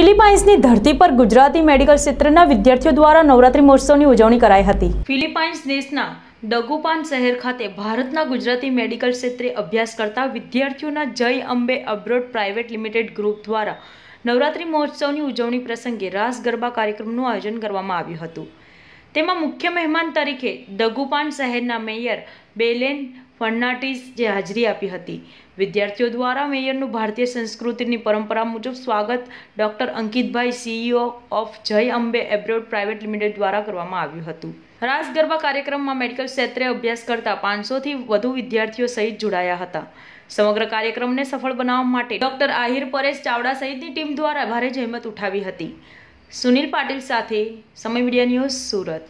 ફિલિપાઇન્સની ધરતી પર ગુજરાતી મેડિકલ ક્ષેત્રના વિદ્યાર્થીઓ દ્વારા નવરાત્રિ મહોત્સવની ઉજવણી કરાઈ હતી. ફિલિપાઇન્સ દેશના ડગુપાન શહેર ખાતે ભારતના ગુજરાતી મેડિકલ ક્ષેત્રે અભ્યાસ કરતા વિદ્યાર્થીઓના Jay Ambe abroad private limited group દ્વારા નવરાત્રિ મહોત્સવની ઉજવણી પ્રસંગે રાસ ગરબા કાર્યક્રમનું આયોજન કરવામાં આવ્યું હતું. તેમાં મુખ્ય મહેમાન તરીકે દગુપાન શહેરના મેયર બેલેન ફર્નાન્ડીસ જે હાજરી આપી હતી. વિદ્યાર્થીઓ દ્વારા મેયરનું ભારતીય સંસ્કૃતિની પરંપરા મુજબ સ્વાગત ડૉક્ટર અંકિતભાઈ સીઈઓ ઓફ જય અંબે એબ્રોડ પ્રાઇવેટ લિમિટેડ દ્વારા કરવામાં આવ્યું હતું. રાસ ગરબા કાર્યક્રમમાં મેડિકલ ક્ષેત્રે અભ્યાસ કરતા પાંચસોથી વધુ વિદ્યાર્થીઓ સહિત જોડાયા હતા. સમગ્ર કાર્યક્રમને સફળ બનાવવા માટે ડોક્ટર આહિર પરેશ ચાવડા સહિતની ટીમ દ્વારા ભારે જહેમત ઉઠાવી હતી. સુનિલ પાટીલ સાથે સમય મીડિયા ન્યૂઝ સુરત.